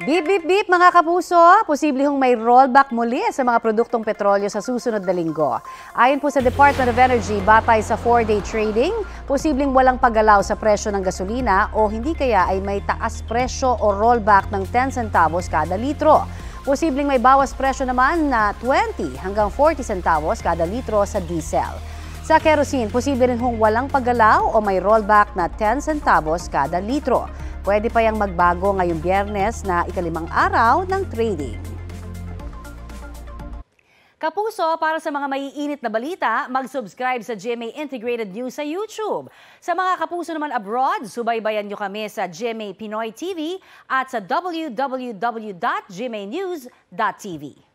Beep, beep, beep mga kapuso, posible hong may rollback muli sa mga produktong petrolyo sa susunod na linggo. Ayon po sa Department of Energy, batay sa 4-day trading, posibleng walang paggalaw sa presyo ng gasolina o hindi kaya ay may taas presyo o rollback ng 10 centavos kada litro. Posibleng may bawas presyo naman na 20 hanggang 40 centavos kada litro sa diesel. Sa kerosene, posible rin hong walang paggalaw o may rollback na 10 centavos kada litro. Pwede pa yang magbago ngayong biyernes na ikalimang araw ng trading. Kapuso, para sa mga maiinit na balita, mag-subscribe sa GMA Integrated News sa YouTube. Sa mga kapuso naman abroad, subaybayan nyo kami sa GMA Pinoy TV at sa www.gmanews.tv.